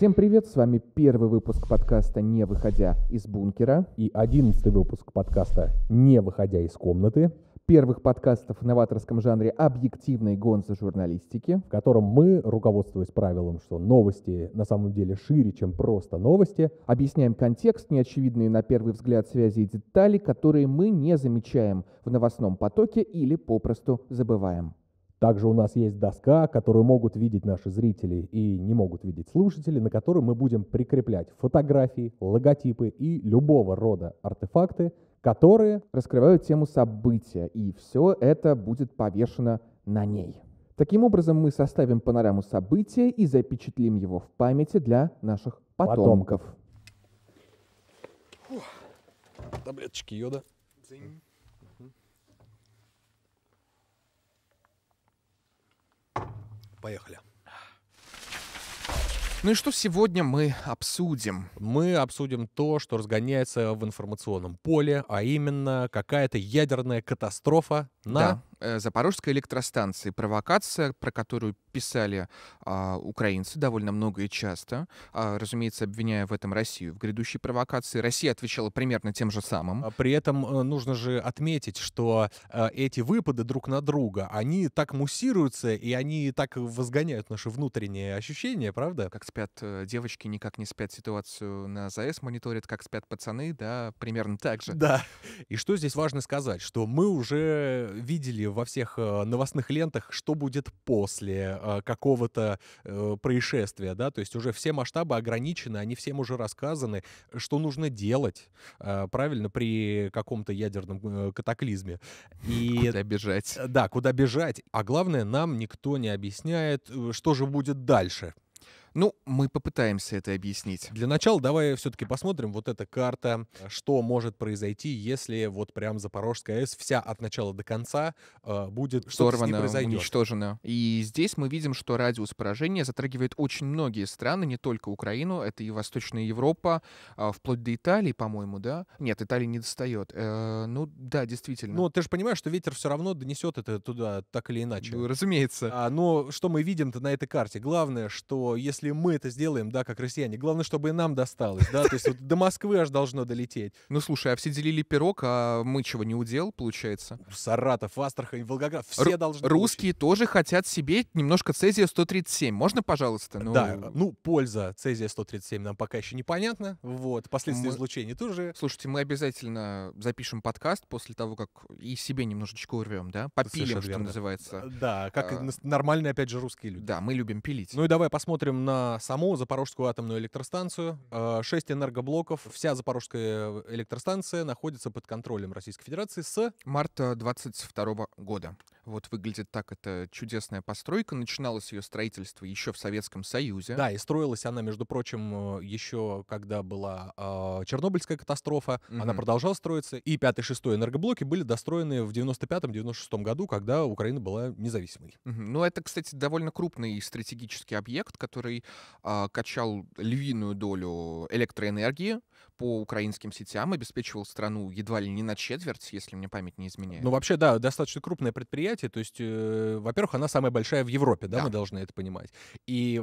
Всем привет, с вами первый выпуск подкаста «Не выходя из бункера». И одиннадцатый выпуск подкаста «Не выходя из комнаты», Первых подкастов в новаторском жанре объективной гонзы журналистики. в котором мы, руководствуясь правилом, что новости на самом деле шире, чем просто новости, Объясняем контекст, неочевидные на первый взгляд связи и детали, которые мы не замечаем в новостном потоке или попросту забываем. Также у нас есть доска, которую могут видеть наши зрители и не могут видеть слушатели, на которой мы будем прикреплять фотографии, логотипы и любого рода артефакты, которые... Раскрывают тему события, и все это будет повешено на ней. Таким образом, мы составим панораму события и запечатлим его в памяти для наших потомков. Таблеточки йода. Поехали. Ну и что сегодня мы обсудим? Мы обсудим то, что разгоняется в информационном поле, а именно какая-то ядерная катастрофа на... Да, э, Запорожская электростанция. Провокация, про которую писали а, украинцы довольно много и часто, а, разумеется, обвиняя в этом Россию. В грядущей провокации Россия отвечала примерно тем же самым. А При этом э, нужно же отметить, что э, эти выпады друг на друга, они так муссируются, и они так возгоняют наши внутренние ощущения, правда? Как спят девочки, никак не спят ситуацию на ЗАЭС, мониторят, как спят пацаны, да, примерно так же. Да. И что здесь важно сказать, что мы уже видели во всех э, новостных лентах, что будет после э, какого-то э, происшествия, да, то есть уже все масштабы ограничены, они всем уже рассказаны, что нужно делать, э, правильно, при каком-то ядерном э, катаклизме. И Куда бежать? Э, Да, куда бежать. А главное, нам никто не объясняет, э, что же будет дальше. Ну, мы попытаемся это объяснить. Для начала давай все-таки посмотрим вот эта карта, что может произойти, если вот прям Запорожская АЭС вся от начала до конца э, будет что-то с ней Взорвано, произойдет. уничтожено. И здесь мы видим, что радиус поражения затрагивает очень многие страны, не только Украину, это и Восточная Европа, а, вплоть до Италии, по-моему, да? Нет, Италии не достает. Э, ну, да, действительно. Ну, ты же понимаешь, что ветер все равно донесет это туда так или иначе. Ну, разумеется. А, но что мы видим-то на этой карте? Главное, что если мы это сделаем, да, как россияне, главное, чтобы и нам досталось, да, то есть вот до Москвы аж должно долететь. Ну, слушай, а все делили пирог, а мы чего не удел, получается? Саратов, Астрахань, Волгоград, все Ру- должны Русские тоже хотят себе немножко цезия 137. Можно, пожалуйста? Ну, Да, ну, польза цезия-137 нам пока еще непонятна. Вот, последствия Мы- излучения тоже. Слушайте, мы обязательно запишем подкаст после того, как и себе немножечко урвем, да? Попилим, что называется. Да, как А. нормальные, опять же, русские люди. Да, мы любим пилить. Ну и давай посмотрим на саму Запорожскую атомную электростанцию. Э, Шесть энергоблоков. Вся Запорожская электростанция находится под контролем Российской Федерации с... Марта 22 года. Вот выглядит так эта чудесная постройка. Начиналось ее строительство еще в Советском Союзе. Да, и строилась она, между прочим, э, еще когда была э, Чернобыльская катастрофа. Она Мгм. продолжала строиться. И пятый, шестой энергоблоки были достроены в 95-96 году, когда Украина была независимой. Мгм. Ну, это, кстати, довольно крупный стратегический объект, который а, качал львиную долю электроэнергии по украинским сетям, обеспечивал страну едва ли не на четверть, если мне память не изменяет. Ну, вообще, да, достаточно крупное предприятие. То есть, э, во-первых, она самая большая в Европе, да, Да. мы должны это понимать. И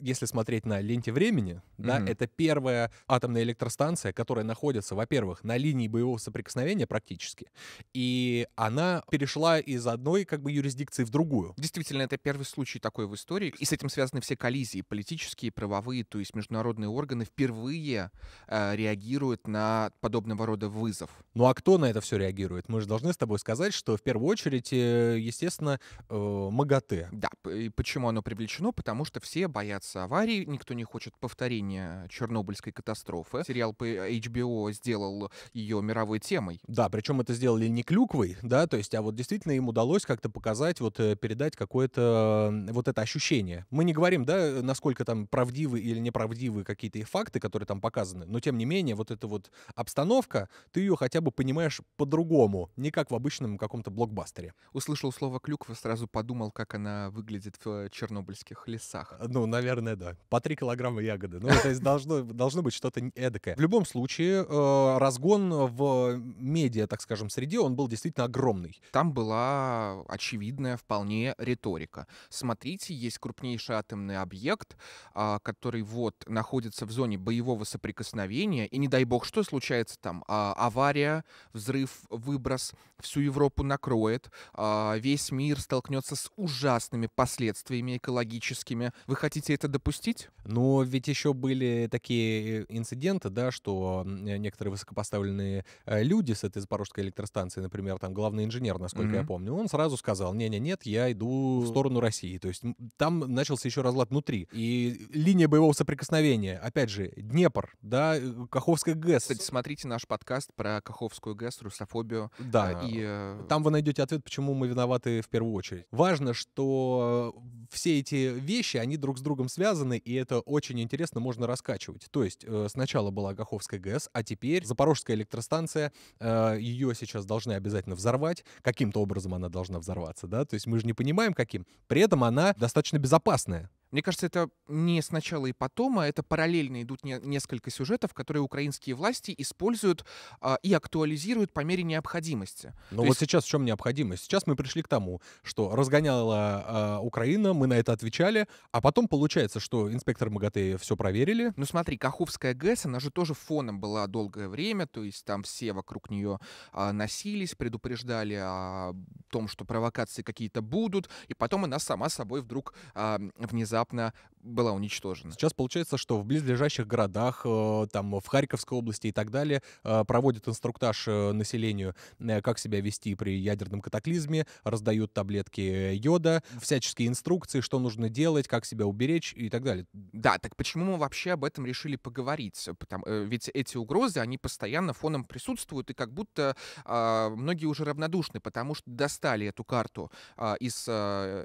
если смотреть на ленте времени, да, Мгм. это первая атомная электростанция, которая находится, во-первых, на линии боевого соприкосновения практически, и она перешла из одной как бы юрисдикции в другую. Действительно, это первый случай такой в истории. И с этим связаны все коллизии, политические, правовые, то есть международные органы впервые э, реагируют на подобного рода вызов. Ну а кто на это все реагирует? Мы же должны с тобой сказать, что в первую очередь, э, естественно, э, МАГАТЭ. Да, и почему оно привлечено? Потому что все боятся аварии, никто не хочет повторения Чернобыльской катастрофы. Сериал по HBO сделал ее мировой темой. Да, причем это сделали не клюквой, да, то есть, а вот действительно им удалось как-то показать, вот э, передать какое-то вот это ощущение. Мы не говорим, да, насколько там правдивы или неправдивы какие-то факты, которые там показаны, но тем не не менее, вот эта вот обстановка, ты ее хотя бы понимаешь по-другому, не как в обычном каком-то блокбастере. Услышал слово «клюква», сразу подумал, как она выглядит в чернобыльских лесах. Ну, наверное, да. По три килограмма ягоды. Ну, то есть должно, должно быть что-то эдакое. В любом случае, э, разгон в медиа, так скажем, среде, он был действительно огромный. Там была очевидная вполне риторика. Смотрите, есть крупнейший атомный объект, а, который вот находится в зоне боевого соприкосновения, и не дай бог, что случается там? А, авария, взрыв, выброс, всю Европу накроет, а, весь мир столкнется с ужасными последствиями экологическими. Вы хотите это допустить? Но ведь еще были такие инциденты, да, что некоторые высокопоставленные э, люди с этой запорожской электростанции, например, там главный инженер, насколько mm-hmm. я помню, он сразу сказал, не-не-нет, я иду в сторону России. То есть там начался еще разлад внутри. И линия боевого соприкосновения, опять же, Днепр, да, э, Каховская ГЭС. Кстати, смотрите наш подкаст про Каховскую ГЭС, русофобию. Да, и... там вы найдете ответ, почему мы виноваты в первую очередь. Важно, что все эти вещи, они друг с другом связаны, и это очень интересно можно раскачивать. То есть э, сначала была Гаховская ГЭС, а теперь Запорожская электростанция, э, ее сейчас должны обязательно взорвать. Каким-то образом она должна взорваться, да? То есть мы же не понимаем, каким. При этом она достаточно безопасная. Мне кажется, это не сначала и потом, а это параллельно идут не, несколько сюжетов, которые украинские власти используют а, и актуализируют по мере необходимости. Но То вот есть... сейчас в чем необходимость? Сейчас мы пришли к тому, что разгоняла а, Украина, мы на это отвечали, а потом получается, что инспектор МАГАТЭ все проверили. Ну смотри, Каховская ГЭС, она же тоже фоном была долгое время, то есть там все вокруг нее а, носились, предупреждали о том, что провокации какие-то будут, и потом она сама собой вдруг а, внезапно внезапно была уничтожена. Сейчас получается, что в близлежащих городах, э, там в Харьковской области и так далее, э, проводят инструктаж э, населению, как себя вести при ядерном катаклизме, раздают таблетки йода, всяческие инструкции, что нужно делать, как себя уберечь и так далее. Да, так почему мы вообще об этом решили поговорить? Потому, ведь эти угрозы, они постоянно фоном присутствуют, и как будто а, многие уже равнодушны, потому что достали эту карту а, из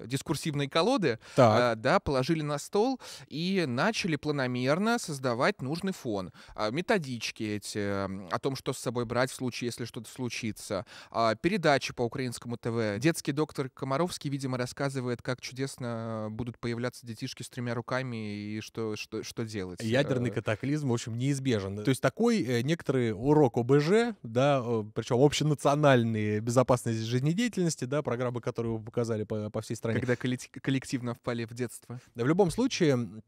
дискурсивной колоды, а, да, положили на стол, стол и начали планомерно создавать нужный фон. А, методички эти о том, что с собой брать в случае, если что-то случится. А, передачи по украинскому ТВ. Детский доктор Комаровский, видимо, рассказывает, как чудесно будут появляться детишки с тремя руками и что, что, что делать. Ядерный э, катаклизм, в общем, неизбежен. То есть такой э, некоторый урок ОБЖ, да, причем общенациональные безопасность жизнедеятельности, да, программы, которые вы показали по, по всей стране. Когда коллективно впали в детство. Да, в любом случае, случае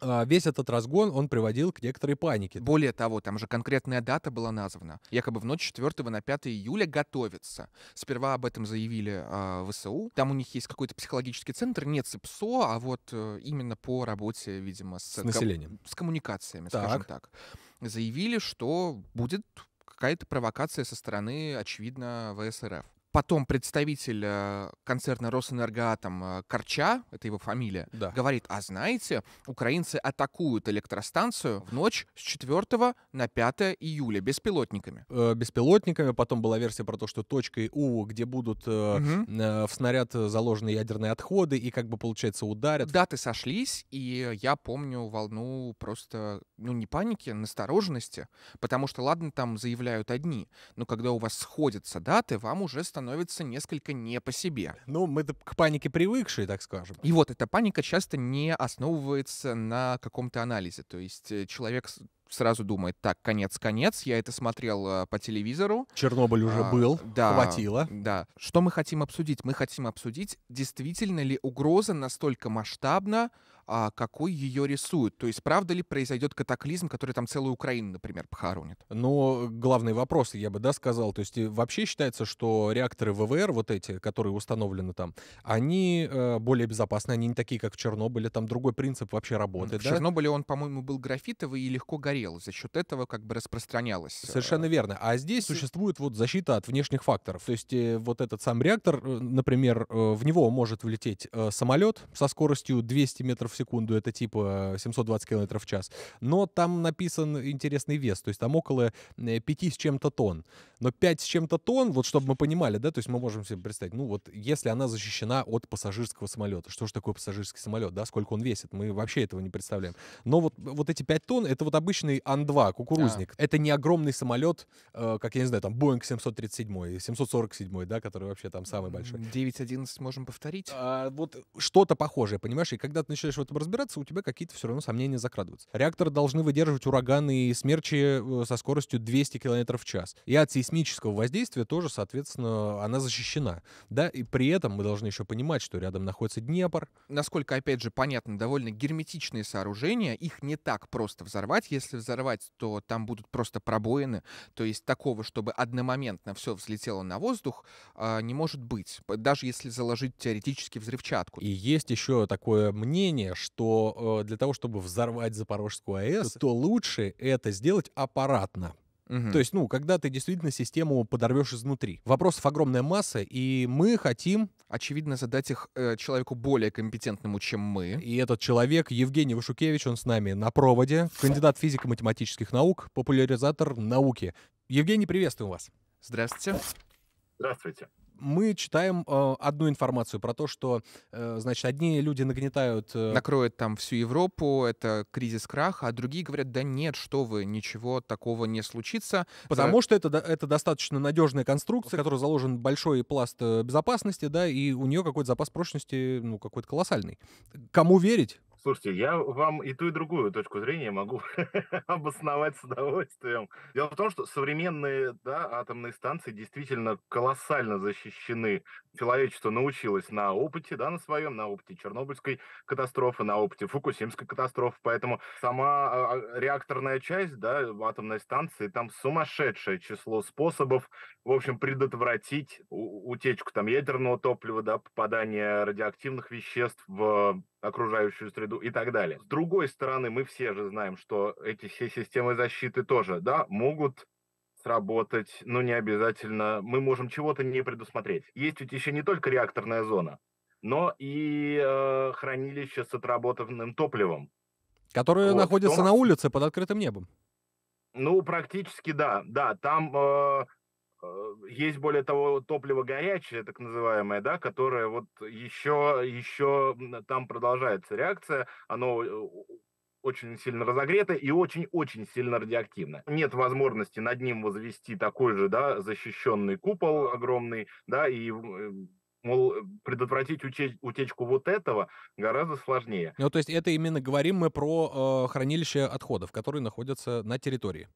а, весь этот разгон, он приводил к некоторой панике. Более того, там же конкретная дата была названа. Якобы в ночь 4 на 5 июля готовится. Сперва об этом заявили э, ВСУ. Там у них есть какой-то психологический центр, не ЦИПСО, а вот э, именно по работе, видимо, с, с населением. Ком- с коммуникациями, так. скажем так. Заявили, что будет какая-то провокация со стороны, очевидно, ВСРФ. Потом представитель э, концерна Росэнергоатом э, Корча, это его фамилия, да. говорит, а знаете, украинцы атакуют электростанцию в ночь с 4 на 5 июля беспилотниками. Э, беспилотниками, потом была версия про то, что точкой У, где будут э, угу. э, в снаряд заложены ядерные отходы и как бы, получается, ударят. Даты сошлись, и я помню волну просто, ну, не паники, а настороженности, потому что, ладно, там заявляют одни, но когда у вас сходятся даты, вам уже становится становится несколько не по себе. Ну, мы к панике привыкшие, так скажем. И вот эта паника часто не основывается на каком-то анализе. То есть э, человек сразу думает, так, конец-конец, я это смотрел э, по телевизору. Чернобыль уже а, был, да, хватило. Да. Что мы хотим обсудить? Мы хотим обсудить, действительно ли угроза настолько масштабна, а, какой ее рисуют. То есть правда ли произойдет катаклизм, который там целую Украину, например, похоронит? Но главный вопрос, я бы, да, сказал, то есть вообще считается, что реакторы ВВР, вот эти, которые установлены там, они э, более безопасны, они не такие, как в Чернобыле, там другой принцип вообще работы. В да? Чернобыле он, по-моему, был графитовый и легко горел, за счет этого как бы распространялось. Э, Совершенно верно. А здесь существует вот защита от внешних факторов. То есть э, вот этот сам реактор, э, например, э, в него может влететь э, самолет со скоростью 200 метров в секунду, это типа 720 км в час. Но там написан интересный вес, то есть там около 5 с чем-то тонн. Но 5 с чем-то тонн, вот чтобы мы понимали, да, то есть мы можем себе представить, ну вот если она защищена от пассажирского самолета, что же такое пассажирский самолет, да, сколько он весит, мы вообще этого не представляем. Но вот, вот эти 5 тонн, это вот обычный Ан-2, кукурузник. Да. Это не огромный самолет, э, как, я не знаю, там, Боинг 737, 747, да, который вообще там самый большой. 9.11 можем повторить? А, вот что-то похожее, понимаешь? И когда ты начинаешь этом разбираться, у тебя какие-то все равно сомнения закрадываются. Реакторы должны выдерживать ураганы и смерчи э, со скоростью 200 км в час. И от сейсмического воздействия тоже, соответственно, она защищена. Да, и при этом мы должны еще понимать, что рядом находится Днепр. Насколько, опять же, понятно, довольно герметичные сооружения, их не так просто взорвать. Если взорвать, то там будут просто пробоины. То есть такого, чтобы одномоментно все взлетело на воздух, а, не может быть. Даже если заложить теоретически взрывчатку. И есть еще такое мнение, что э, для того, чтобы взорвать Запорожскую АЭС, то лучше это сделать аппаратно. Угу. То есть, ну, когда ты действительно систему подорвешь изнутри. Вопросов огромная масса, и мы хотим... Очевидно, задать их э, человеку более компетентному, чем мы. И этот человек, Евгений Вышукевич, он с нами на проводе, кандидат физико-математических наук, популяризатор науки. Евгений, приветствуем вас. Здравствуйте. Здравствуйте мы читаем э, одну информацию про то, что, э, значит, одни люди нагнетают... Э... Накроют там всю Европу, это кризис краха, а другие говорят, да нет, что вы, ничего такого не случится. Потому За... что это, это достаточно надежная конструкция, в которой заложен большой пласт э, безопасности, да, и у нее какой-то запас прочности, ну, какой-то колоссальный. Кому верить? Слушайте, я вам и ту, и другую точку зрения могу обосновать с удовольствием. Дело в том, что современные да, атомные станции действительно колоссально защищены. Человечество научилось на опыте, да, на своем, на опыте Чернобыльской катастрофы, на опыте Фукусимской катастрофы, поэтому сама а, а, реакторная часть, да, атомной станции, там сумасшедшее число способов, в общем, предотвратить утечку там ядерного топлива, да, попадание радиоактивных веществ в окружающую среду и так далее. С другой стороны, мы все же знаем, что эти все системы защиты тоже, да, могут сработать, но не обязательно. Мы можем чего-то не предусмотреть. Есть ведь еще не только реакторная зона, но и э, хранилище с отработанным топливом. Которое вот, находится на улице под открытым небом. Ну, практически да. Да, там Э, есть, более того, топливо горячее, так называемое, да, которое вот еще, еще там продолжается реакция, оно э, очень сильно разогрето и очень-очень сильно радиоактивно. Нет возможности над ним возвести такой же, да, защищенный купол огромный, да, и э, мол, предотвратить утеч- утечку вот этого гораздо сложнее. Ну, то есть это именно говорим мы про э, хранилище отходов, которые находятся на территории.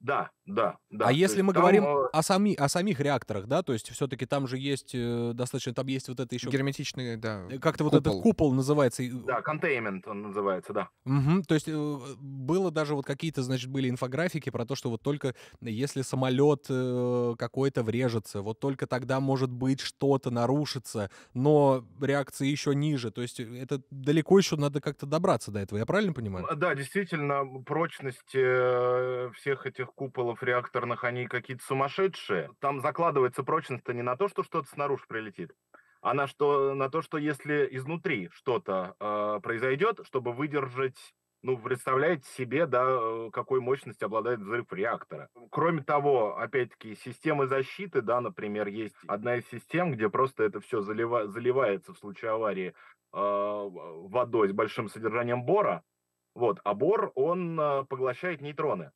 Да, да, да. А если мы там... говорим э, о, сами, о самих реакторах, да, то есть все-таки там же есть э, достаточно, там есть вот это еще... Герметичный, да. Э, как-то вот этот купол называется. Да, containment он называется, да. Угу, то есть было даже вот какие-то, значит, были инфографики про то, что вот только если самолет какой-то врежется, вот только тогда может быть что-то нарушится, но реакция еще ниже, то есть это далеко еще надо как-то добраться до этого, я правильно понимаю? Да, действительно, прочность всех этих этих куполов реакторных, они какие-то сумасшедшие. Там закладывается прочность-то не на то, что что-то снаружи прилетит, а на, что, на то, что если изнутри что-то э, произойдет, чтобы выдержать ну, представляете себе, да, э, какой мощностью обладает взрыв реактора. Кроме того, опять-таки, системы защиты, да, например, есть одна из систем, где просто это все залива, заливается в случае аварии э, водой с большим содержанием бора, вот, а бор, он э, поглощает нейтроны.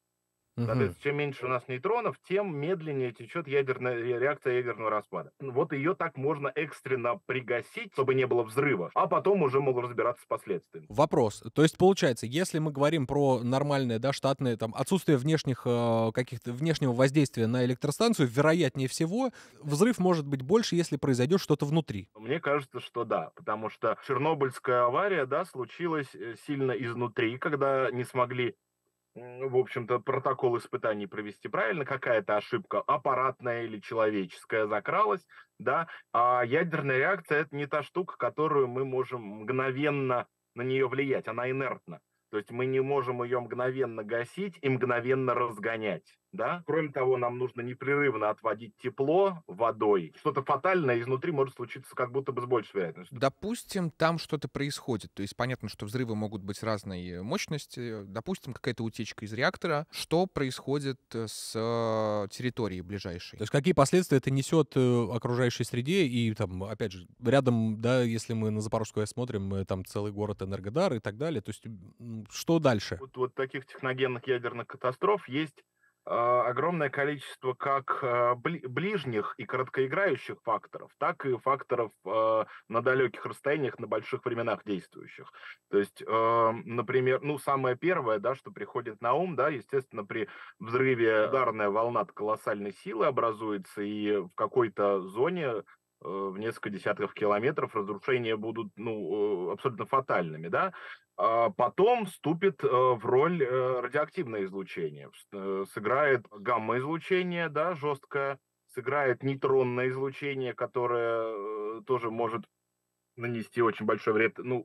Соответственно, чем меньше у нас нейтронов, тем медленнее течет ядерная реакция ядерного распада. Вот ее так можно экстренно пригасить, чтобы не было взрыва, а потом уже могут разбираться с последствиями. Вопрос. То есть, получается, если мы говорим про нормальное, да, штатное, там, отсутствие внешних э, каких-то внешнего воздействия на электростанцию, вероятнее всего, взрыв может быть больше, если произойдет что-то внутри. Мне кажется, что да, потому что Чернобыльская авария, да, случилась э, сильно изнутри, когда не смогли в общем-то, протокол испытаний провести правильно, какая-то ошибка аппаратная или человеческая закралась, да, а ядерная реакция – это не та штука, которую мы можем мгновенно на нее влиять, она инертна. То есть мы не можем ее мгновенно гасить и мгновенно разгонять. Да. Кроме того, нам нужно непрерывно отводить тепло водой. Что-то фатальное изнутри может случиться как будто бы с большей вероятностью. Допустим, там что-то происходит. То есть понятно, что взрывы могут быть разной мощности. Допустим, какая-то утечка из реактора. Что происходит с э, территорией ближайшей? То есть какие последствия это несет э, окружающей среде? И там, опять же, рядом, да, если мы на Запорожскую смотрим, там целый город Энергодар и так далее. То есть что дальше? Вот, вот таких техногенных ядерных катастроф есть огромное количество как а, ближних и короткоиграющих факторов, так и факторов а, на далеких расстояниях, на больших временах действующих. То есть, например, ну, самое первое, да, что приходит на ум, да, естественно, при взрыве ударная волна колоссальной силы образуется, и в какой-то зоне в несколько десятков километров разрушения будут ну, э, абсолютно фатальными, да, а потом вступит э, в роль э, радиоактивное излучение. Э, сыграет гамма-излучение, да, жесткое, сыграет нейтронное излучение, которое тоже может нанести очень большой вред ну,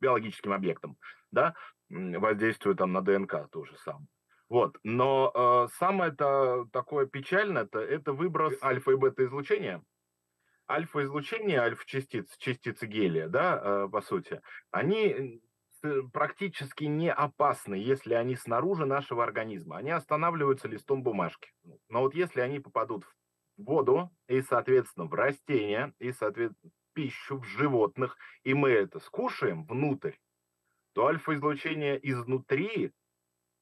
биологическим объектам, да, воздействует там на ДНК тоже сам. Вот. Но э, самое -то такое печальное -то, это выброс альфа и бета излучения. Альфа-излучение, альфа-частиц, частицы гелия, да, э, по сути, они практически не опасны, если они снаружи нашего организма. Они останавливаются листом бумажки. Но вот если они попадут в воду и, соответственно, в растения, и, соответственно, в пищу, в животных, и мы это скушаем внутрь, то альфа-излучение изнутри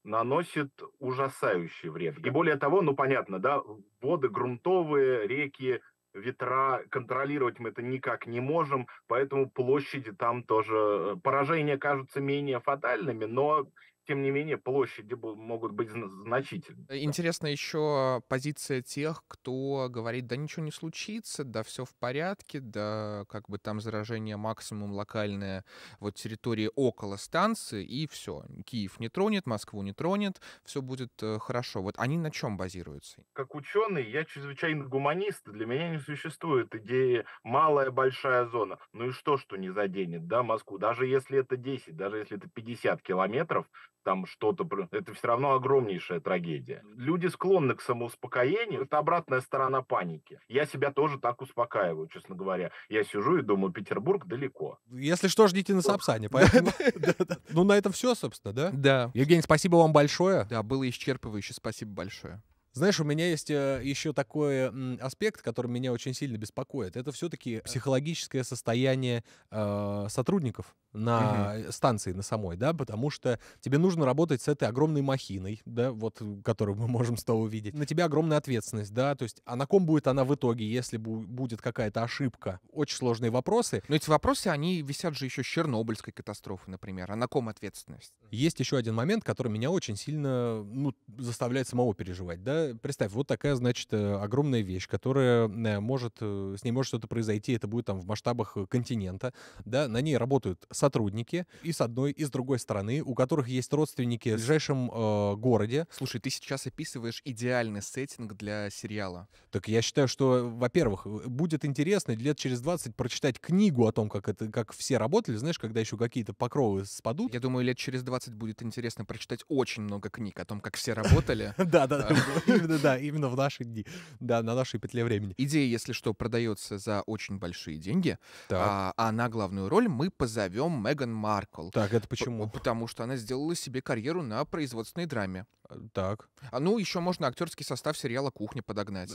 наносит ужасающий вред. И более того, ну понятно, да, воды грунтовые, реки, ветра, контролировать мы это никак не можем, поэтому площади там тоже, э, поражения кажутся менее фатальными, но тем не менее, площади могут быть значительны. Интересна еще позиция тех, кто говорит, да ничего не случится, да все в порядке, да как бы там заражение максимум локальное вот территории около станции, и все. Киев не тронет, Москву не тронет, все будет э, хорошо. Вот они на чем базируются? Как ученый, я чрезвычайно гуманист, для меня не существует идеи малая, большая зона. Ну и что, что не заденет, да, Москву? Даже если это 10, даже если это 50 километров, там что-то, это все равно огромнейшая трагедия. Люди склонны к самоуспокоению, это обратная сторона паники. Я себя тоже так успокаиваю, честно говоря. Я сижу и думаю, Петербург далеко. Если что, ждите на Сапсане. Ну, на этом все, собственно, да? Да. Евгений, спасибо вам большое. Да, было исчерпывающе, спасибо большое. Знаешь, у меня есть э, еще такой аспект, который меня очень сильно беспокоит. Это все-таки психологическое состояние э, сотрудников на угу. станции, на самой, да, потому что тебе нужно работать с этой огромной махиной, да, вот, которую мы можем снова увидеть. На тебя огромная ответственность, да, то есть, а на ком будет она в итоге, если будет какая-то ошибка? Очень сложные вопросы. Но эти вопросы, они висят же еще с Чернобыльской катастрофы, например. А на ком ответственность? Есть еще один момент, который меня очень сильно, ну, заставляет самого переживать, да. Представь, вот такая, значит, э, огромная вещь, которая э, может, э, с ней может что-то произойти, это будет там в масштабах континента, да, на ней работают сотрудники и с одной, и с другой стороны, у которых есть родственники в ближайшем э, городе. Слушай, ты сейчас описываешь идеальный сеттинг для сериала. Так я считаю, что, во-первых, будет интересно лет через 20 прочитать книгу о том, как, это, как все работали, знаешь, когда еще какие-то покровы спадут. Я думаю, лет через 20 будет интересно прочитать очень много книг о том, как все работали. Да, да, да. Именно, да, именно в наши дни. Да, на нашей петле времени. Идея, если что, продается за очень большие деньги. А, а на главную роль мы позовем Меган Маркл. Так, это почему? Потому что она сделала себе карьеру на производственной драме. Э, так. А ну, еще можно актерский состав сериала «Кухня» подогнать.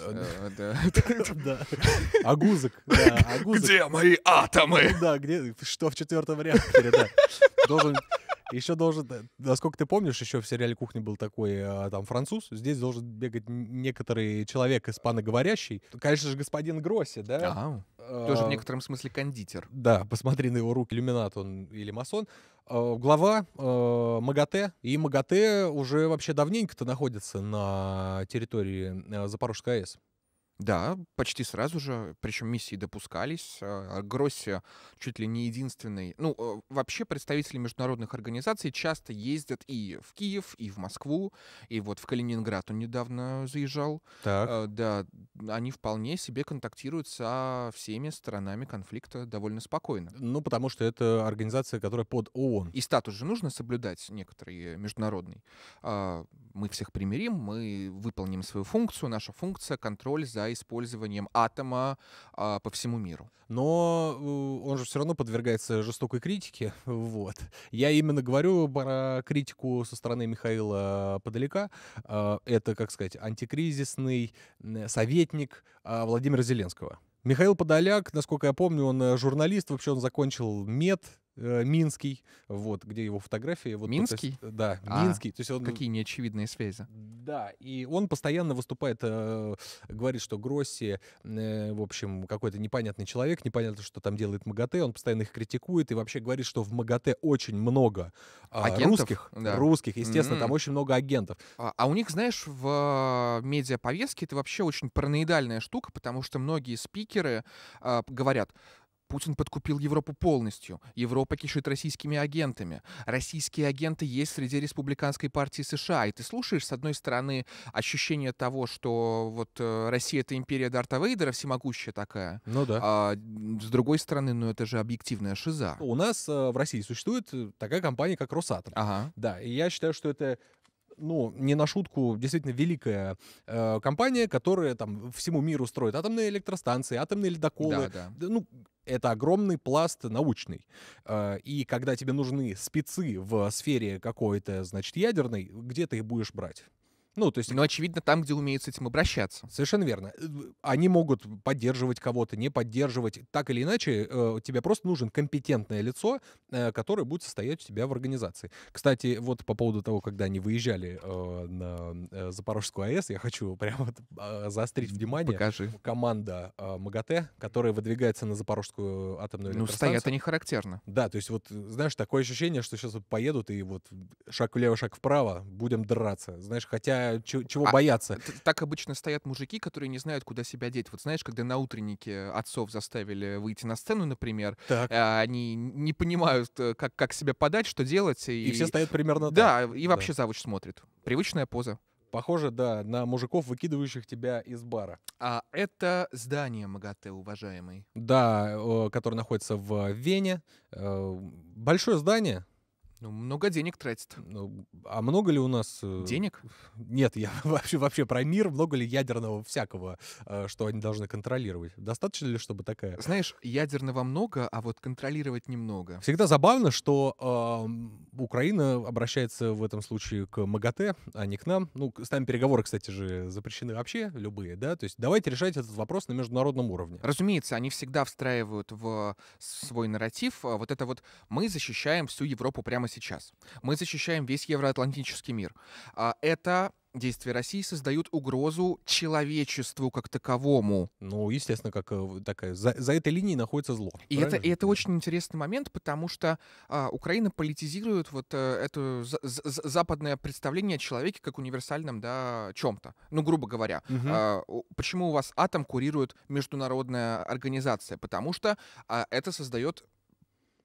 Да. Агузок. Где мои атомы? Да, где, что в четвертом реакторе, да. Должен еще должен, э, насколько ты помнишь, еще в сериале «Кухня» был такой а, там француз. Здесь должен бегать некоторый человек испаноговорящий. Конечно же, господин Гросси, да? Ага. Тоже в а, некотором смысле кондитер. Да, посмотри на его руки, иллюминат он или масон. А, глава МАГАТЭ. И МАГАТЭ уже вообще давненько-то находится на территории Запорожской АЭС. Да, почти сразу же, причем миссии допускались. А, Гросси чуть ли не единственный. Ну, э, вообще представители международных организаций часто ездят и в Киев, и в Москву, и вот в Калининград он недавно заезжал. Так. А, да, они вполне себе контактируют со всеми сторонами конфликта довольно спокойно. Ну, потому что это организация, которая под ООН. И статус же нужно соблюдать некоторый международный. Мы всех примирим, мы выполним свою функцию. Наша функция — контроль за использованием атома а, по всему миру. Но э, он же все равно подвергается жестокой критике. Вот. Я именно говорю про критику со стороны Михаила Подалека. А, это, как сказать, антикризисный советник а, Владимира Зеленского. Михаил Подоляк, насколько я помню, он э, журналист, вообще он закончил мед, Минский, вот, где его фотографии. Вот, Минский? То есть, да, А, Минский. То есть он, Какие неочевидные связи. да, и он постоянно выступает, э, говорит, что Гросси, э, в общем, какой-то непонятный человек, непонятно, что там делает МАГАТЭ, он постоянно их критикует и вообще говорит, что в МАГАТЭ очень много а, Агентов? русских, Да. русских, естественно, там М. очень много агентов. А, а у них, знаешь, в медиаповестке это вообще очень параноидальная штука, потому что многие спикеры а, говорят, Путин подкупил Европу полностью. Европа кишит российскими агентами. Российские агенты есть среди республиканской партии США. И ты слушаешь, с одной стороны, ощущение того, что вот э, Россия — это империя Дарта Вейдера, всемогущая такая. Ну да. А с другой стороны, ну это же объективная шиза. У нас э, в России существует э, такая компания, как Росатом. Ага. Да, и я считаю, что это ну, не на шутку, действительно великая э, компания, которая там всему миру строит атомные электростанции, атомные ледоколы. Да, да. Ну, это огромный пласт научный. Э, И когда тебе нужны спецы в сфере какой-то, значит, ядерной, где ты их будешь брать? Ну, то есть Но, очевидно, там, где умеют с этим обращаться. Совершенно верно. Э, Они могут поддерживать кого-то, не поддерживать. Так или иначе, э, тебе просто нужен компетентное лицо, э, которое будет состоять у тебя в организации. Кстати, вот по поводу того, когда они выезжали э, на Запорожскую АЭС, я хочу прямо э, заострить внимание. Покажи. Команда МАГАТЭ, которая выдвигается на Запорожскую атомную Ну, электростанцию. стоят они характерно. Да, то есть вот, знаешь, такое ощущение, что сейчас вот поедут и вот шаг влево, шаг вправо, будем драться. Знаешь, хотя чё- чего А, бояться? Так обычно стоят мужики, которые не знают, куда себя деть. Вот знаешь, когда на утреннике отцов заставили выйти на сцену, например, Так. а они не понимают, э, как, как себя подать, что делать. И, И все стоят примерно так. Да, и Да. вообще завуч смотрит. Привычная поза. Похоже, да, на мужиков, выкидывающих тебя из бара. А это здание МАГАТЭ, уважаемый. Да, э, который находится в Вене. Э, Большое здание. Ну, много денег тратит. Ну, А много ли у нас... э, Денег? Нет, я вообще, вообще про мир. Много ли ядерного всякого, э, что они должны контролировать? Достаточно ли, чтобы такая... Знаешь, ядерного много, а вот контролировать немного. Всегда забавно, что эм, Украина обращается в этом случае к МАГАТЭ, а не к нам. Ну, с нами переговоры, кстати же, запрещены вообще, любые, да? То есть давайте решать этот вопрос на международном уровне. Разумеется, они всегда встраивают в свой нарратив а, вот это вот «мы защищаем всю Европу прямо сейчас», «мы защищаем весь евроатлантический мир». А Это действия России создают угрозу человечеству как таковому. Ну, естественно, как э, такая... За, за этой линией находится зло. И это, и это очень интересный момент, потому что а, Украина политизирует вот э, это за- за- за- западное представление о человеке как универсальном, да, чем-то. Ну, грубо говоря. Мгм. А, почему у вас атом курирует международная организация? Потому что а, это создает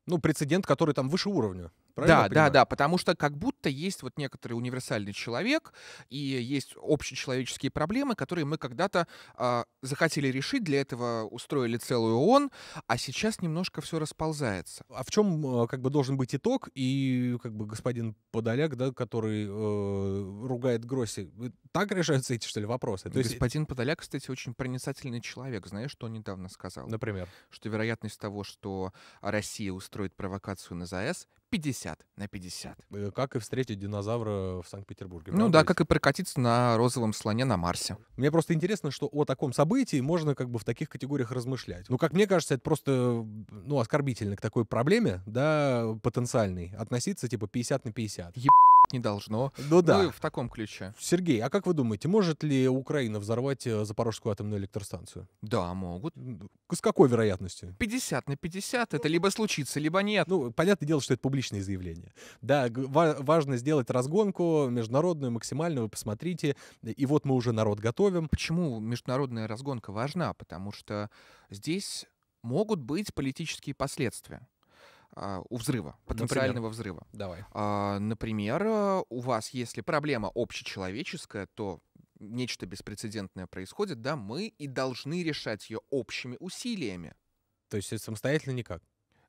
Ну, прецедент, который там выше уровня. Правильно Да, да, да, потому что как будто есть вот некоторый универсальный человек, и есть общечеловеческие проблемы, которые мы когда-то а, захотели решить, для этого устроили целую ООН, а сейчас немножко все расползается. А в чем э, как бы должен быть итог? И как бы господин Подоляк, да, который э, ругает Гросси, э, так решаются эти, что ли, вопросы? То есть, Господин Подоляк, кстати, очень проницательный человек. Знаешь, что он недавно сказал? например, Что вероятность того, что Россия устроит провокацию на ЗАЭС, 50 на 50. э, как и встретить динозавра в Санкт-Петербурге. Ну да, как и прокатиться на розовом слоне на Марсе. Мне просто интересно, что о таком событии можно как бы в таких категориях размышлять. Ну, как мне кажется, это просто, ну, оскорбительно к такой проблеме, да, потенциальной, относиться типа 50 на 50. Не должно. Ну да. Ну, в таком ключе. Сергей, а как вы думаете, может ли Украина взорвать э, Запорожскую атомную электростанцию? Да, могут. С какой вероятностью? 50 на 50 это либо случится, либо нет. Ну, понятное дело, что это публичные заявления. Да, ва- важно сделать разгонку международную, максимальную, вы посмотрите. И вот мы уже народ готовим. Почему международная разгонка важна? Потому что здесь могут быть политические последствия у взрыва, потенциального взрыва. Давай. А, Например, э, у вас, если проблема общечеловеческая, то нечто беспрецедентное происходит, да, мы и должны решать ее общими усилиями. То есть самостоятельно никак.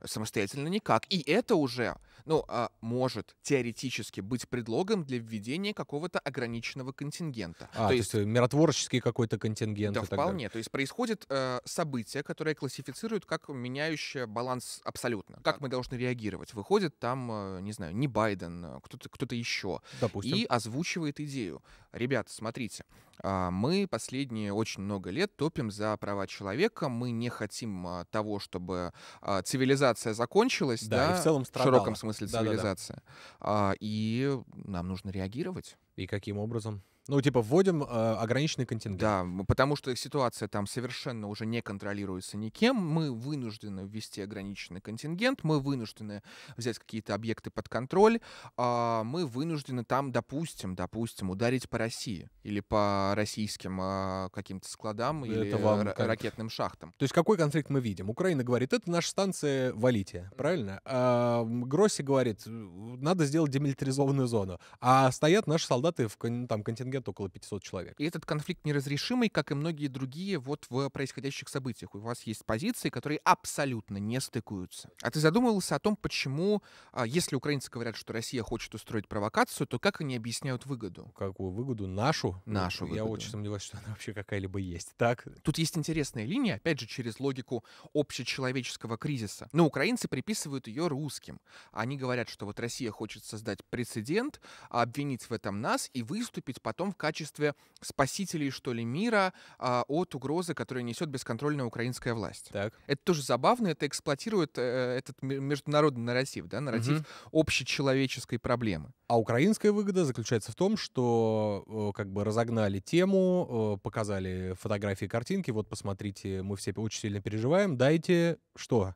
Самостоятельно никак. И это уже, ну, а, может теоретически быть предлогом для введения какого-то ограниченного контингента. А, то, есть, есть миротворческий какой-то контингент. Да, вполне. То есть происходит э, событие, которое классифицируют как меняющее баланс абсолютно. Как мы должны реагировать? Выходит там, э, не знаю, не Байден, э, кто-то кто еще. Допустим. И озвучивает идею. Ребята, смотрите, а, мы последние очень много лет топим за права человека. Мы не хотим а, того, чтобы а, цивилизация закончилась, да, да в целом в широком смысле цивилизация. А, И нам нужно реагировать. И каким образом? Ну, типа, вводим э, ограниченный контингент. Да, потому что ситуация там совершенно уже не контролируется никем. Мы вынуждены ввести ограниченный контингент, мы вынуждены взять какие-то объекты под контроль, а, мы вынуждены там, допустим, допустим, ударить по России или по российским а, каким-то складам или Это вам ра- как? ракетным шахтам. То есть какой конфликт мы видим? Украина говорит, это наша станция, валите, правильно? А Гросси говорит, «Э, надо сделать демилитаризованную зону. А стоят наши солдаты в там контингент около 500 человек. И этот конфликт неразрешимый, как и многие другие вот в происходящих событиях. У вас есть позиции, которые абсолютно не стыкуются. А ты задумывался о том, почему, а, если украинцы говорят, что Россия хочет устроить провокацию, то как они объясняют выгоду? Какую выгоду? Нашу? Ну, Нашу Я выгоду. очень сомневаюсь, что она вообще какая-либо есть. Так, Тут есть интересная линия, опять же, через логику общечеловеческого кризиса. Но украинцы приписывают ее русским. Они говорят, что вот Россия хочет создать прецедент, обвинить в этом нас и выступить потом в качестве спасителей, что ли, мира а, от угрозы, которую несет бесконтрольная украинская власть. так. Это тоже забавно, это эксплуатирует э, этот международный нарратив, да, нарратив Мгм. общечеловеческой проблемы. А украинская выгода заключается в том, что э, как бы разогнали тему, э, показали фотографии, картинки. Вот посмотрите, мы все очень сильно переживаем. Дайте что?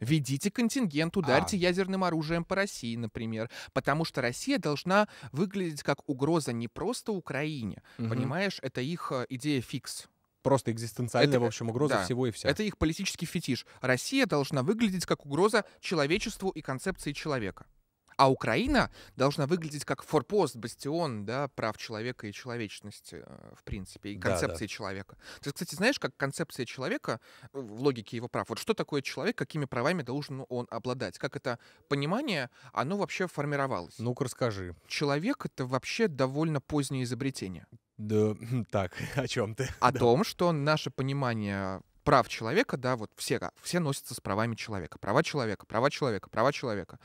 Ведите контингент, ударьте А. ядерным оружием по России, например. Потому что Россия должна выглядеть как угроза не просто Украине. Мгм. Понимаешь, это их э, идея фикс. Просто экзистенциальная, Это- в общем, угроза да. всего и вся. Это их политический фетиш. Россия должна выглядеть как угроза человечеству и концепции человека. А Украина должна выглядеть как форпост, бастион да, прав человека и человечности, э, в принципе, и Да, да. концепции человека. Ты, кстати, знаешь, как концепция человека э, в логике его прав? Вот что такое человек, какими правами должен он обладать? Как это понимание, оно вообще формировалось? Ну-ка расскажи. Человек — это вообще довольно позднее изобретение. Да, так, о чем ты? О том, что наше понимание прав человека, да, вот все, все носятся с правами человека. Права человека, права человека, права человека.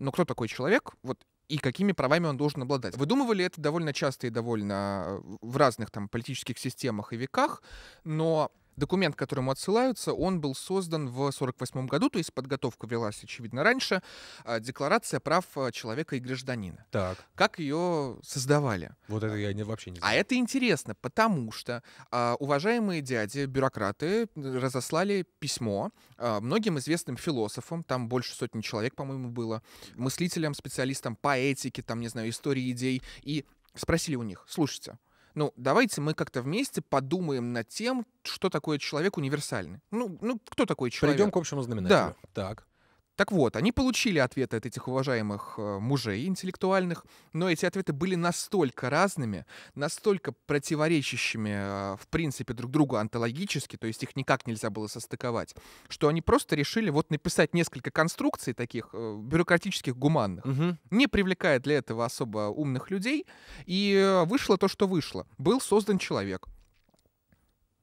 Но кто такой человек? Вот и какими правами он должен обладать. Выдумывали это довольно часто и довольно э, в разных там политических системах и веках, но документ, к которому отсылаются, он был создан в 1948 году, то есть подготовка велась, очевидно, раньше. а, Декларация прав э, человека и гражданина. Так, Как ее создавали? вот это я не, вообще не А знаю. это интересно, потому что а, уважаемые дяди, бюрократы, разослали письмо а, многим известным философам, там больше сотни человек, по-моему, было, мыслителям, специалистам по этике, там, не знаю, истории идей, и спросили у них, слушайте, ну, давайте мы как-то вместе подумаем над тем, что такое человек универсальный. Ну, ну кто такой человек? Придем к общему знаменателю. Так. Так вот, они получили ответы от этих уважаемых э, мужей интеллектуальных, но эти ответы были настолько разными, настолько противоречащими, э, в принципе, друг другу онтологически, то есть их никак нельзя было состыковать, что они просто решили вот написать несколько конструкций таких э, бюрократических, гуманных, Мгм. не привлекая для этого особо умных людей, и вышло то, что вышло. Был создан человек.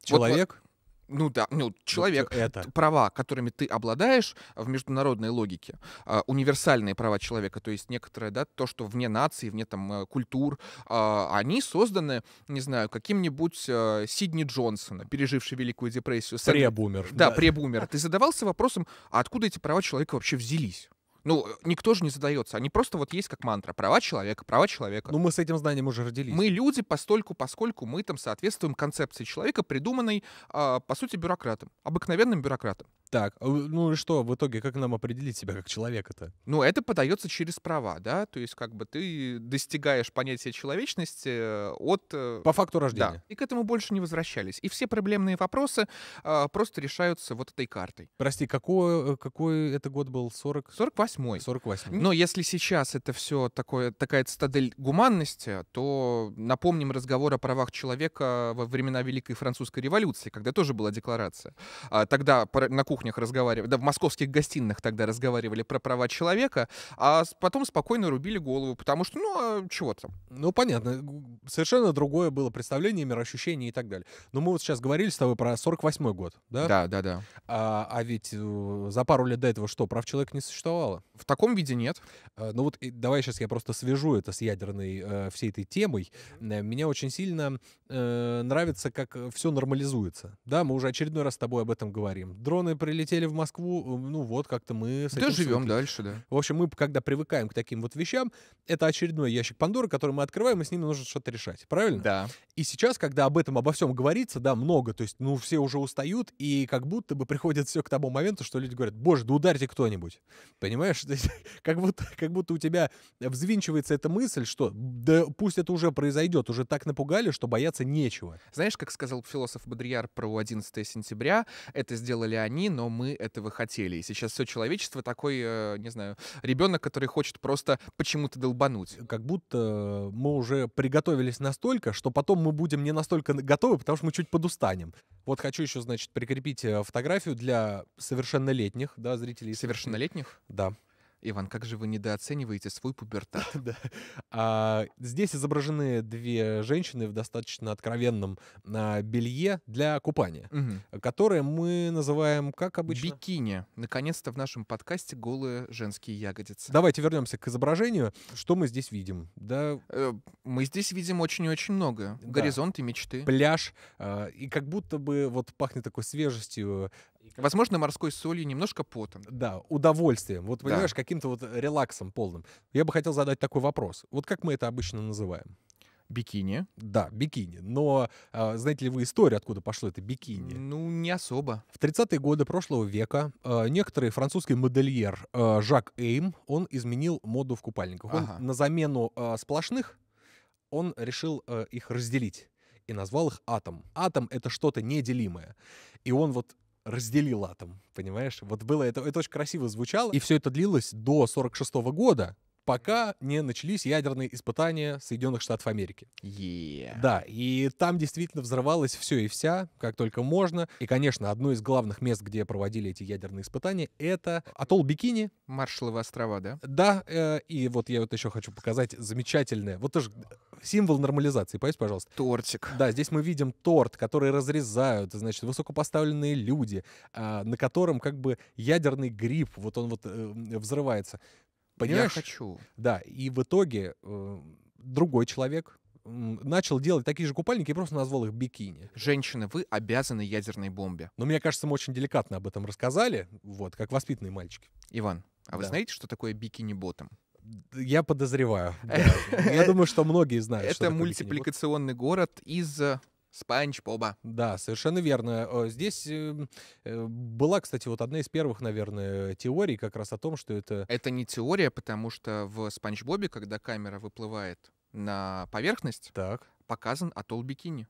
Человек? Ну да, ну, человек, это. права, которыми ты обладаешь в международной логике, а, универсальные права человека, то есть некоторые, да, то, что вне нации, вне там э, культур, а, они созданы, не знаю, каким-нибудь э, Сидни Джонсона, переживший Великую депрессию. Пребумер. Да, пребумер. Ты задавался вопросом, а откуда эти права человека вообще взялись? Ну, э, никто же не задается. Они просто вот есть как мантра. Права человека, права человека. Ну, мы с этим знанием уже родились. Мы люди постольку, поскольку мы там соответствуем концепции человека, придуманной, а, по сути, бюрократом, обыкновенным бюрократом. Так, э, ну и что, в итоге, как нам определить себя как человека-то? Ну, это подается через права, да, то есть как бы ты достигаешь понятия человечности э, от... э, По факту Да, рождения. и к этому больше не возвращались. И все проблемные вопросы а, просто решаются вот этой картой. Прости, какой, э, какой это год был? 40? 48 48-й. 48 Но если сейчас это все такое, такая цитадель гуманности, то напомним разговор о правах человека во времена Великой Французской революции, когда тоже была декларация. А, Тогда на кухнях разговаривали, да, в московских гостиных тогда разговаривали про права человека, а потом спокойно рубили голову, потому что, ну, а чего там? Ну, понятно. Совершенно другое было представление, мироощущение и так далее. Но мы вот сейчас говорили с тобой про 48-й год, да? Да, да, да. А, а ведь э, за пару лет до этого что, прав человека не существовало? В таком виде нет. А, Ну вот давай сейчас я просто свяжу это с ядерной э, всей этой темой. Э, Меня очень сильно э, нравится, как все нормализуется. Да, мы уже очередной раз с тобой об этом говорим. Дроны прилетели в Москву, э, ну вот как-то мы с Да живем свыклись. дальше, да. В общем, мы, когда привыкаем к таким вот вещам, это очередной ящик Пандоры, который мы открываем, и с ним нужно что-то решать. Правильно? Да. И сейчас, когда об этом, обо всем говорится, да, много, то есть, ну, все уже устают, и как будто бы приходит все к тому моменту, что люди говорят, боже, да ударьте кто-нибудь. Понимаешь? Есть, как, будто, как будто у тебя взвинчивается эта мысль, что да пусть это уже произойдет, уже так напугали, что бояться нечего. Знаешь, как сказал философ Бодрияр про 11 сентября, это сделали они, но мы этого хотели. И сейчас все человечество такой, э, не знаю, ребенок, который хочет просто почему-то долбануть. Как будто мы уже приготовились настолько, что потом мы будем не настолько готовы, потому что мы чуть подустанем. Вот хочу еще, значит, прикрепить э, фотографию для совершеннолетних, да, зрителей. Совершеннолетних? Да. Иван, как же вы недооцениваете свой пубертат? Да. А, здесь изображены две женщины в достаточно откровенном а, белье для купания, Мгм. которое мы называем, как обычно... Бикини. Наконец-то в нашем подкасте голые женские ягодицы. Давайте вернемся к изображению. Что мы здесь видим? Да, Э, Мы здесь видим очень и очень много. Да. Горизонты, мечты. пляж, а, и как будто бы вот пахнет такой свежестью, Возможно, морской солью, немножко потом. да, удовольствием. Вот, Да. понимаешь, каким-то вот релаксом полным. Я бы хотел задать такой вопрос. Вот как мы это обычно называем? Бикини. Да, бикини. Но а, знаете ли вы историю, откуда пошло это бикини? Ну, не особо. В 30-е годы прошлого века э, некоторый французский модельер э, Жак Эйм, он изменил моду в купальниках. Он Ага. на замену э, сплошных, он решил э, их разделить и назвал их атом. Атом — это что-то неделимое. И он вот разделил атом, понимаешь? Вот было это, это очень красиво звучало. И все это длилось до 46 года, пока не начались ядерные испытания Соединенных Штатов Америки. Е. Да, и там действительно взрывалось все и вся, как только можно. И, конечно, одно из главных мест, где проводили эти ядерные испытания, это атолл Бикини. Маршалловы острова, да? Да, э, и вот я вот еще хочу показать замечательное, вот тоже символ нормализации, понимаете, пожалуйста. Тортик. Да, здесь мы видим торт, который разрезают, значит, высокопоставленные люди, а, на котором как бы ядерный гриб, вот он вот э, взрывается. Я Понимаешь? хочу. Да, и в итоге э, другой человек начал делать такие же купальники и просто назвал их бикини. Женщины, вы обязаны ядерной бомбе. Но мне кажется, мы очень деликатно об этом рассказали, вот, как воспитанные мальчики. Иван, а вы Да. знаете, что такое бикини-ботом? Я подозреваю. да. Я думаю, что многие знают. Это мультипликационный город из э, Спанч Боба. Да, совершенно верно. Здесь э, э, была, кстати, вот одна из первых, наверное, теорий как раз о том, что это... Это не теория, потому что в Спанч Бобе, когда камера выплывает на поверхность, Так. показан атолл бикини. есть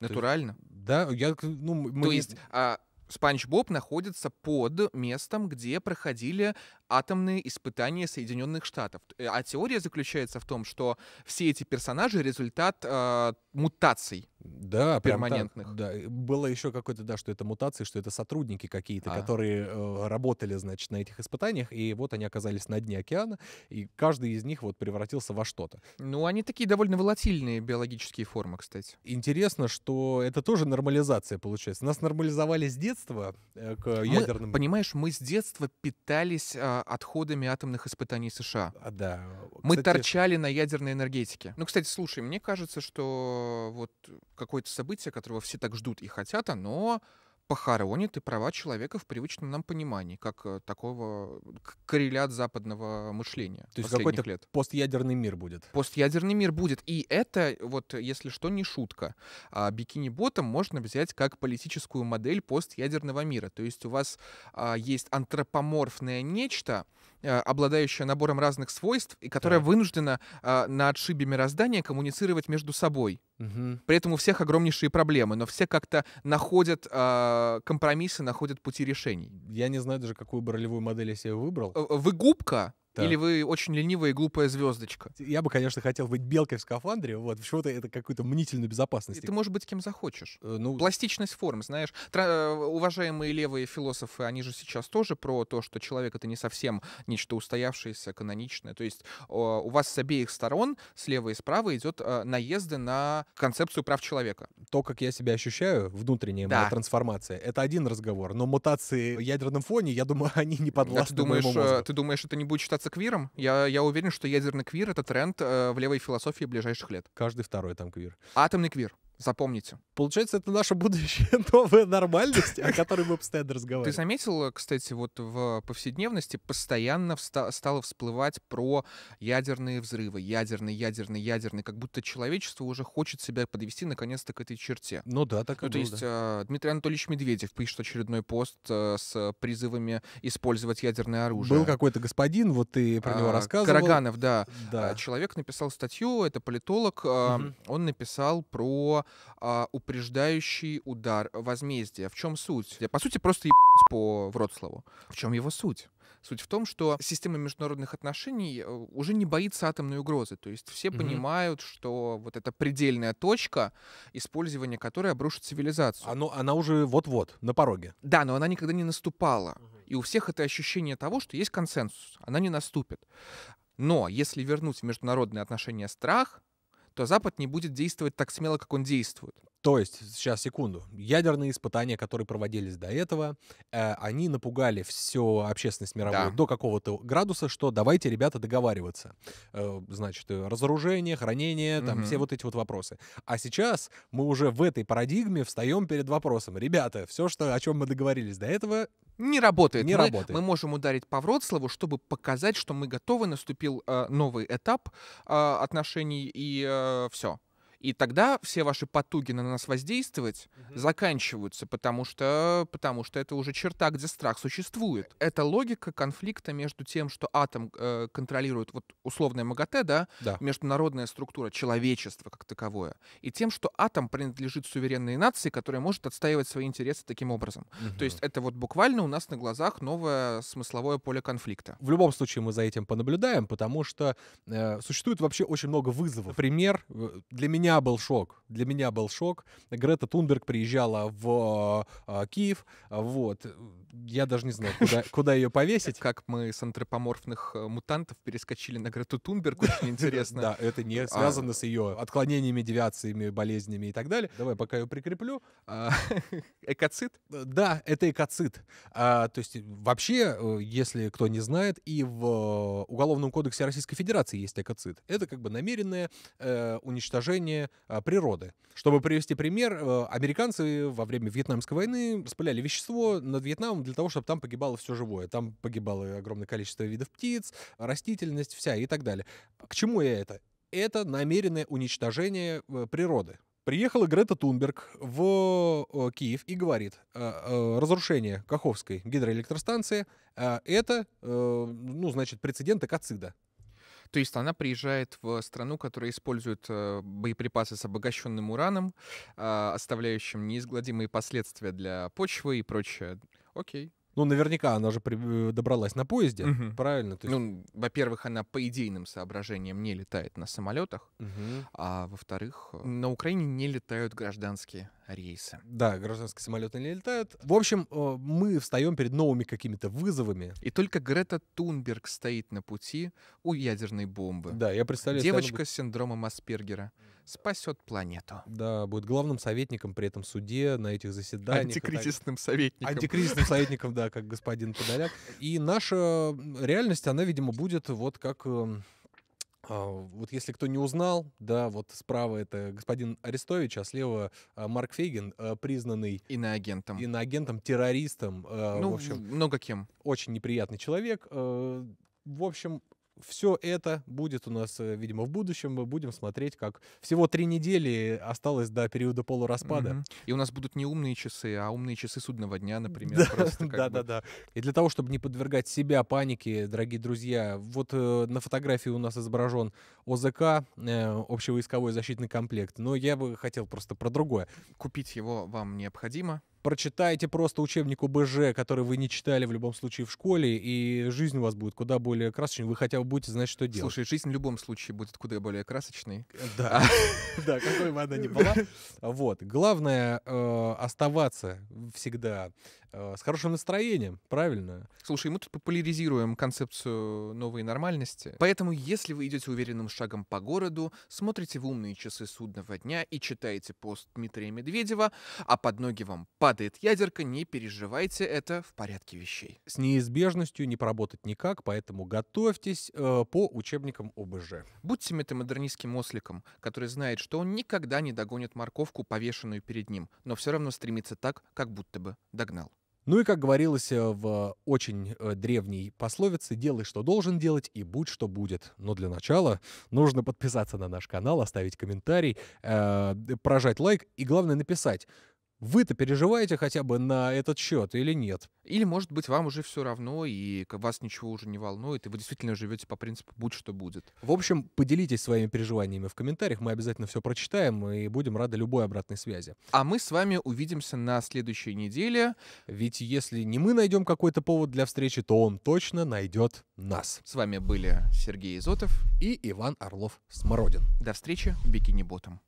Натурально. Да, я... Ну, мы То есть а, Спанч Боб находится под местом, где проходили атомные испытания Соединенных Штатов. Э, А теория заключается в том, что все эти персонажи результат а, мутаций. Да, прям так. перманентных. Да, было еще какое-то, да, что это мутации, что это сотрудники какие-то, А. которые э, работали, значит, на этих испытаниях, и вот они оказались на дне океана, и каждый из них вот превратился во что-то. Ну, они такие довольно волатильные биологические формы, кстати. Интересно, что это тоже нормализация получается. Нас нормализовали с детства э, к Мы, ядерным... понимаешь, мы с детства питались а, отходами атомных испытаний США. А, да. Мы Кстати, торчали на ядерной энергетике. Ну, кстати, слушай, мне кажется, что вот какое-то событие, которого все так ждут и хотят, оно похоронит и права человека в привычном нам понимании, как э, такого к- коррелят западного мышления То есть какой-то лет. постъядерный мир будет. Постъядерный мир будет. И это, вот, если что, не шутка. А бикини-ботом можно взять как политическую модель постъядерного мира. То есть у вас а, есть антропоморфное нечто, а, обладающее набором разных свойств, и которое Так. вынуждено а, на отшибе мироздания коммуницировать между собой. Мгм. При этом у всех огромнейшие проблемы, но все как-то находят а, компромиссы, находят пути решений. Я не знаю даже, какую бы ролевую модель я себе выбрал. Э, Вы губка Так. или вы очень ленивая и глупая звездочка? Я бы, конечно, хотел быть белкой в скафандре, вот, почему-то это какую-то мнительную И безопасность. ты можешь быть кем захочешь. Э, Ну, Пластичность форм, знаешь. Тра- э, уважаемые левые философы, они же сейчас тоже про то, что человек это не совсем нечто устоявшееся, каноничное. То есть о, у вас с обеих сторон, слева и справа, идет э, наезды на концепцию прав человека. то, как я себя ощущаю, внутренняя моя Да. трансформация, это один разговор. Но мутации в ядерном фоне, я думаю, они не А подвластны ты думаешь, моему э, мозгу. ты думаешь, это не будет считаться квиром? Я, я уверен, что ядерный квир — это тренд э, в левой философии ближайших лет. Каждый второй там квир. Атомный квир. Запомните. Получается, это наша будущая новая нормальность, о которой мы постоянно Ты разговариваем. заметил, э, кстати, вот в повседневности постоянно вста- стало всплывать про ядерные взрывы, ядерный, ядерный, ядерный, как будто человечество уже хочет себя подвести наконец-то к этой черте. Ну да, так и Ну, то было, есть да. э, Дмитрий Анатольевич Медведев пишет очередной пост э, с призывами использовать ядерное оружие. Был какой-то господин, вот ты про него А, рассказывал. Караганов, да. Да. А, Человек написал статью, это политолог, а, Мгм. он написал про а, упреждающий удар возмездия. В чем суть? По сути, просто ебать по Вроцлаву. В чем его суть? Суть в том, что система международных отношений э, уже не боится атомной угрозы. То есть все Мгм. понимают, что вот эта предельная точка, использование которой обрушит цивилизацию. Оно, она уже вот-вот, на пороге. Да, но она никогда не наступала. И у всех это ощущение того, что есть консенсус, она не наступит. Но если вернуть в международные отношения страх, то Запад не будет действовать так смело, как он действует. То есть, сейчас, секунду. Ядерные испытания, которые проводились до этого, э, они напугали всю общественность мировую Да. до какого-то градуса, что давайте, ребята, договариваться. Э, значит, э, разоружение, хранение, там Мгм. все вот эти вот вопросы. А сейчас мы уже в этой парадигме встаем перед вопросом. Ребята, все, что, о чем мы договорились до этого, Не работает. Не мы, работает. мы можем ударить по Вроцлаву, чтобы показать, что мы готовы, наступил э, новый этап э, отношений и все. И тогда все ваши потуги на нас воздействовать заканчиваются, потому что, потому что это уже черта, где страх существует. Это логика конфликта между тем, что атом э, контролирует вот условное МАГАТЭ, да, да. международная структура человечества как таковое, и тем, что атом принадлежит суверенной нации, которая может отстаивать свои интересы таким образом. То есть это вот буквально у нас на глазах новое смысловое поле конфликта. В любом случае мы за этим понаблюдаем, потому что э, существует вообще очень много вызовов. Например, э, для меня был шок. Для меня был шок. Грета Тунберг приезжала в э, Киев. Вот. Я даже не знаю, куда, куда ее повесить. Как мы с антропоморфных э, мутантов перескочили на Грету Тунберг, очень интересно. Да, это не связано с ее отклонениями, девиациями, болезнями и так далее. Давай пока ее прикреплю. А, Экоцид? Э, Да, это экоцид. А, то есть вообще, э, если кто не знает, и в Уголовном кодексе Российской Федерации есть экоцид. Это как бы намеренное уничтожение э, природы. Чтобы привести пример, э, американцы во время Вьетнамской войны распыляли вещество над Вьетнамом для того, чтобы там погибало все живое. Там погибало огромное количество видов птиц, растительность вся и так далее. К чему я это? Это намеренное уничтожение э, природы. Приехала Грета Тунберг в э, Киев и говорит, разрушение Каховской гидроэлектростанции это, ну, значит, прецедент экоцида. То есть она приезжает в страну, которая использует э, боеприпасы с обогащенным ураном, а, оставляющим неизгладимые последствия для почвы и прочее. Окей. Ну, наверняка она же при- э, добралась на поезде, Мгм. правильно? То есть- Ну, во-первых, она по идейным соображениям не летает на самолетах, Мгм. а во-вторых, э, на Украине не летают гражданские рейсы. Да, гражданские самолеты не летают. В общем, э, мы встаем перед новыми какими-то вызовами. И только Грета Тунберг стоит на пути у ядерной бомбы. Да, я представляю, Девочка с синдромом Аспергера спасет планету. да, будет главным советником при этом суде на этих заседаниях. и так Антикризисным советником. Антикризисным советником, да, как господин Подоляк. И наша реальность, она, видимо, будет вот как... а, Вот если кто не узнал, да, вот справа это господин Арестович, а слева а, Марк Фейгин, а, признанный Иноагентом. иноагентом, террористом, ну, в общем, много кем. очень неприятный человек. В общем, все это будет у нас, э, видимо, в будущем. Мы будем смотреть, как всего три недели осталось до периода полураспада. Мгм. И у нас будут не умные часы, а умные часы судного дня, например. Да, да, бы. да, да. И для того, чтобы не подвергать себя панике, дорогие друзья, вот э, на фотографии у нас изображен ОЗК, э, общевойсковой защитный комплект. Но я бы хотел просто про другое. Купить его вам необходимо. Прочитайте просто учебник ОБЖ, который вы не читали в любом случае в школе, и жизнь у вас будет куда более красочной. Вы хотя бы будете знать, что делать. Слушай, жизнь в любом случае будет куда более красочной. Да, да, какой бы она ни была. Вот. Главное э, оставаться всегда э, с хорошим настроением, правильно? Слушай, мы тут популяризируем концепцию новой нормальности. Поэтому, если вы идете уверенным шагом по городу, смотрите в умные часы судного дня и читаете пост Дмитрия Медведева, а под ноги вам падает ядерка, не переживайте, это в порядке вещей. С неизбежностью не поработать никак, поэтому готовьтесь э, по учебникам ОБЖ. Будьте метамодернистским осликом, который знает, что он никогда не догонит морковку, повешенную перед ним, но все равно стремится так, как будто бы догнал. Ну и, как говорилось э, в очень э, древней пословице, делай, что должен делать, и будь, что будет. Но для начала нужно подписаться на наш канал, оставить комментарий, э, прожать лайк и, главное, написать, вы-то переживаете хотя бы на этот счет или нет? Или, может быть, вам уже все равно, и вас ничего уже не волнует, и вы действительно живете по принципу «будь что будет». В общем, поделитесь своими переживаниями в комментариях, мы обязательно все прочитаем и будем рады любой обратной связи. А мы с вами увидимся на следующей неделе. Ведь если не мы найдем какой-то повод для встречи, то он точно найдет нас. С вами были Сергей Изотов. И Иван Орлов-Смородин. До встречи в Бикини Ботом.